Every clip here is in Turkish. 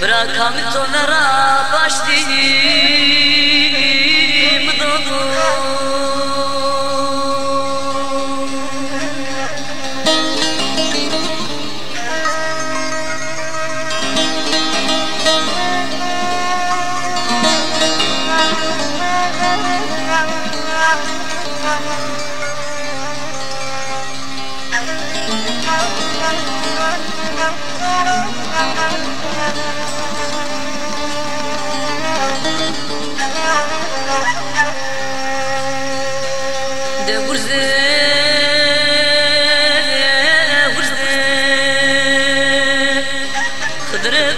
Bırakam tonlara baş dilim dolu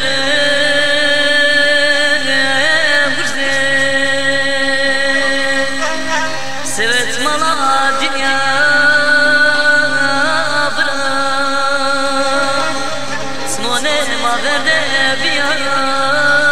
de Sevet mala dünya bırak. Sınvan elma verde bir yana.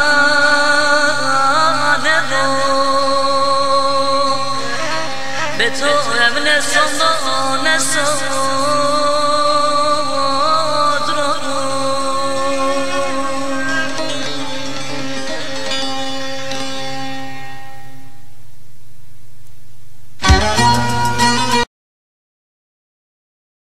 به تو ابن سندو نسو